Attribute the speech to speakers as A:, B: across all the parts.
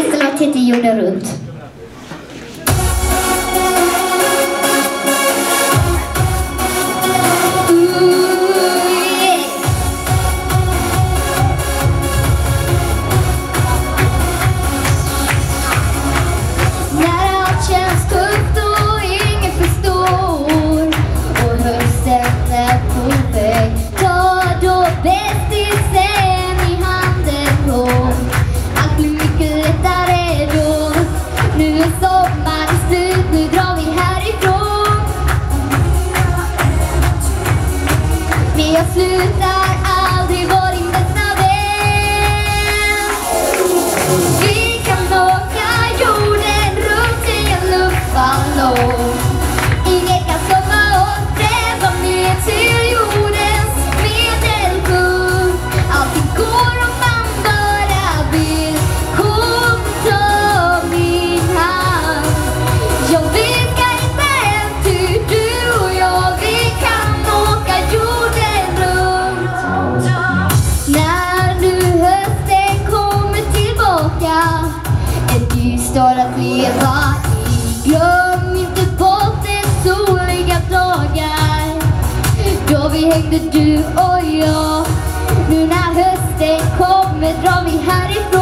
A: Nästa låt heter Jorden runt. drömmar slut, nu drar vi härifrån. Vi har slutar aldrig vår hängde du och jag Nu när hösten kommer drar vi härifrån.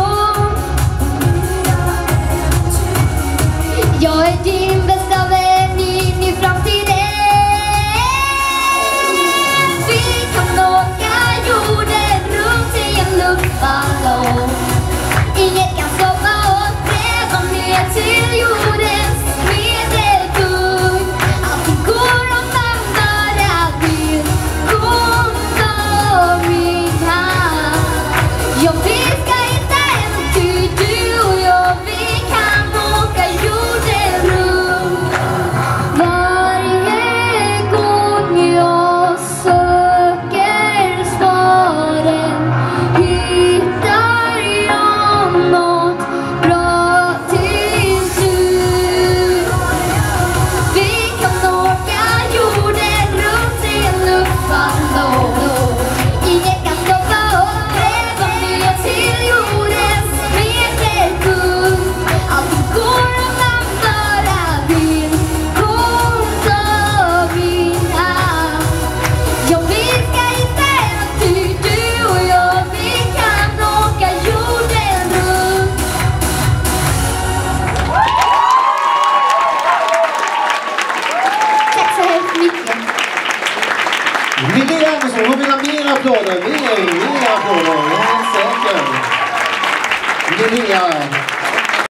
A: en applåder, vi är en
B: applåder, en säker. Ni är